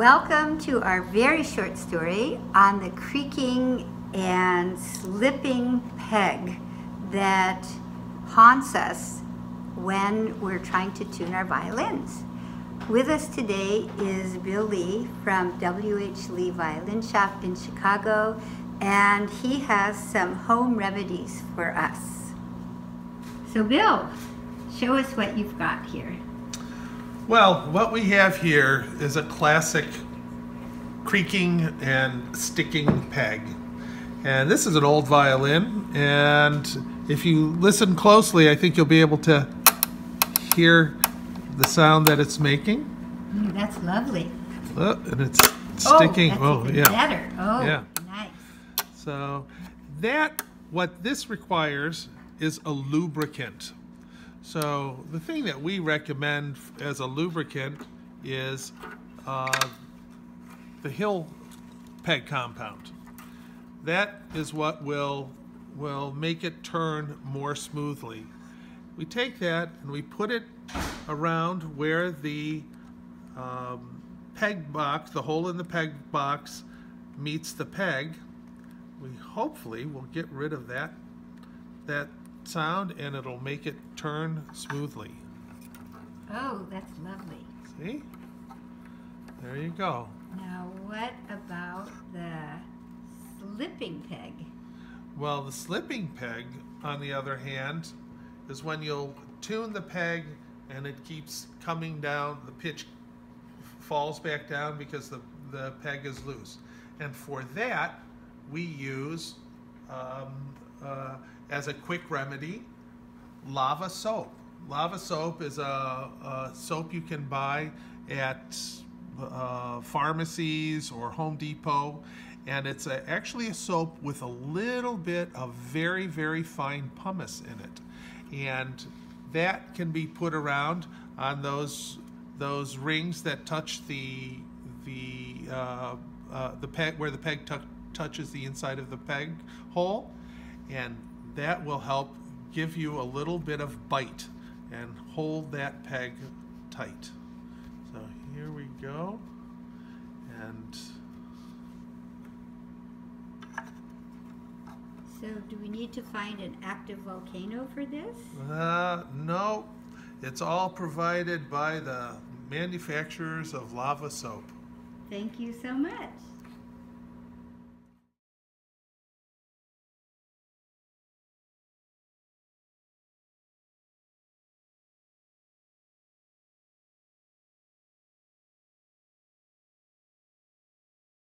Welcome to our very short story on the creaking and slipping peg that haunts us when we're trying to tune our violins. With us today is Bill Lee from W.H. Lee Violin Shop in Chicago, and he has some home remedies for us. So Bill, show us what you've got here. Well, what we have here is a classic creaking and sticking peg. And this is an old violin, and if you listen closely, I think you'll be able to hear the sound that it's making. Mm, that's lovely. Oh, and it's sticking. Oh, oh yeah. better. Oh, Yeah. nice. So that what this requires is a lubricant. So the thing that we recommend as a lubricant is uh, the Hill peg compound. That is what will will make it turn more smoothly. We take that and we put it around where the um, peg box, the hole in the peg box, meets the peg. We hopefully will get rid of that that sound and it'll make it turn smoothly. Oh, that's lovely. See? There you go. Now, what about the slipping peg? Well, the slipping peg, on the other hand, is when you'll tune the peg and it keeps coming down, the pitch falls back down because the, the peg is loose. And for that, we use, um, uh, as a quick remedy, lava soap. Lava soap is a, a soap you can buy at uh, pharmacies or Home Depot, and it's a, actually a soap with a little bit of very, very fine pumice in it. And that can be put around on those those rings that touch the the uh, uh, the peg where the peg touches the inside of the peg hole, and that will help give you a little bit of bite and hold that peg tight. So here we go, and So, do we need to find an active volcano for this? uh, no, it's all provided by the manufacturers of lava soap. Thank you so much.